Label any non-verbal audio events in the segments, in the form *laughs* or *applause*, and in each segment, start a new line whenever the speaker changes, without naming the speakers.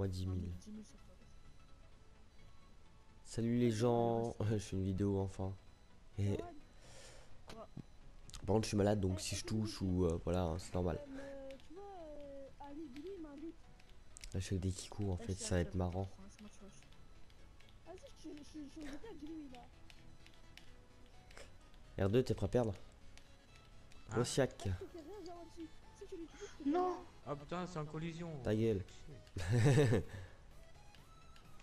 Moi 10 000.
10 000 sur Fares.
Salut les gens, *laughs* je fais une vidéo enfin. Et par contre je suis malade donc si je touche ou euh, voilà hein, c'est normal. Là je fais des kikou en
Eh,
fait ça va être marrant.
Prends un smash rush.
Vas-y, je je- je- je suis invité avec lui là.
R2 t'es prêt à perdre?
Hein
Ossiak,
Ah,
putain, c'est en collision.
ta gueule. *laughs*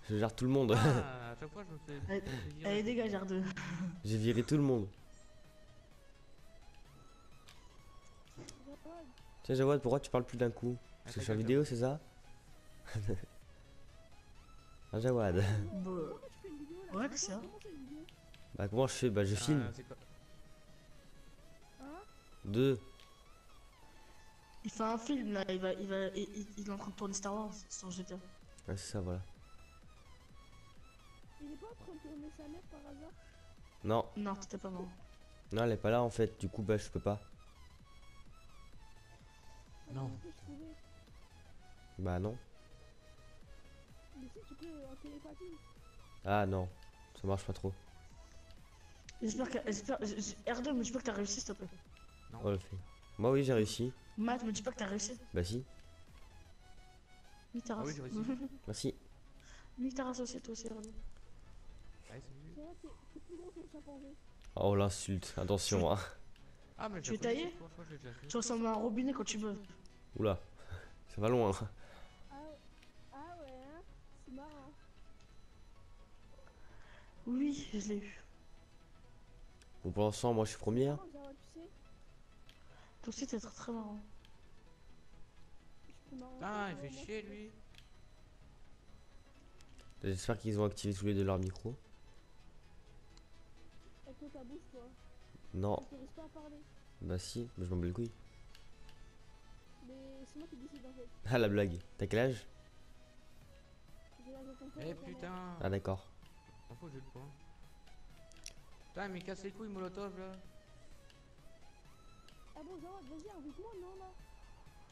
Je gère tout le monde.
Ah, à *laughs* chaque fois je me fais.
Allez,
je me fais virer.
Allez, dégage, R2.
J'ai viré tout le monde. Tiens Jawad pourquoi tu parles plus d'un coup Parce que je suis en vidéo c'est ça *laughs* Ah Jawad.
Bah,
Pourquoi tu fais une vidéo là
Ouais, ça.
Bah comment je fais Bah je
Ah,
filme.
c'est quoi
Hein?
Deux.
Il fait un film là, il, va, il, va, il, il- il est en train de tourner Star Wars sur GTA.
Ouais c'est ça voilà.
Il est pas en train de tourner sa mère par hasard?
Non,
Non, t'étais pas mort.
non elle est pas là en fait, du coup bah je peux pas.
Non.
Je pouvais
Bah non.
Mais si tu peux en télépathie.
Ah non, ça marche pas trop.
J'espère que. j'espère- j- j- R2, me dis pas que t'as réussi, s'il te plaît.
On le fait. Moi oui j'ai réussi.
Matt, me dis pas que t'as réussi.
Bah si,
Nique ta
Ah oui, j'ai réussi.
merci.
Nique ta race aussi, toi aussi, R2.
Ouais, salut.
Jawad, t'es t'es plus gros que le chimpanzé.
Oh l'insulte, attention hein.
Ah, mais
Tu
déjà fait.
Tu ressembles à un robinet quand tu veux.
Oula, ça va loin.
Ah, ah ouais, hein C'est marrant.
Oui, je l'ai eu.
Bon pour l'instant moi je suis première.
T'es très très marrant.
Ah, il fait chier lui.
J'espère qu'ils ont activé tous les deux leur micro.
Avec toi, ta bouche, toi.
Non,
Tu t'autorises pas à parler.
bah si, mais je m'en bats les couilles.
Mais c'est moi qui décide en fait.
Ah la blague, t'as quel âge?
Ton
Eh putain.
Ah d'accord.
M'en fous, j'ai le point. Putain, mais casse les couilles, Molotov là.
Ah bon, vas-y, invite-moi, non, là.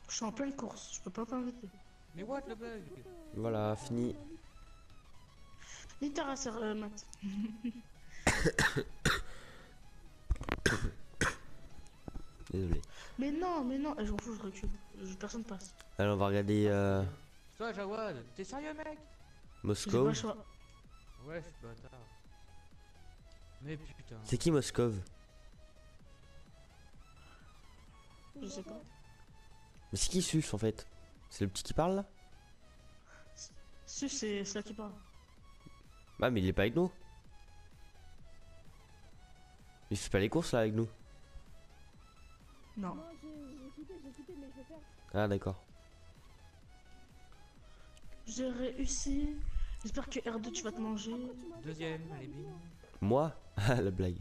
Je suis en pleine course, je peux pas t'inviter.
Mais what la blague
Voilà, fini.
Nique ta race, euh, Matt. *coughs*
Désolé.
Mais non, mais non, eh, j'en fous, je recule. Personne passe.
Allez on va regarder euh,
Toi, Jawad, t'es sérieux, mec?
Moscou.
le.
Ouais, je suis bâtard. Mais putain.
C'est qui Moscov
Je sais pas.
Mais c'est qui Sus en fait? C'est le petit qui parle là?
Si, c'est là qui parle.
Bah mais il est pas avec nous. Il fait pas les courses là avec nous?
Non.
Non, j'ai j'ai quitté, j'ai quitté, mais je vais faire.
Ah d'accord.
J'ai réussi. J'espère que R2 tu vas te manger.
Deuxième, allez, bim.
Moi? *laughs* Ah la blague.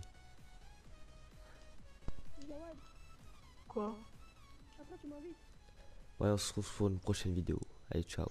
Quoi
après tu m'invites.
Ouais on se retrouve pour une prochaine vidéo. Allez ciao.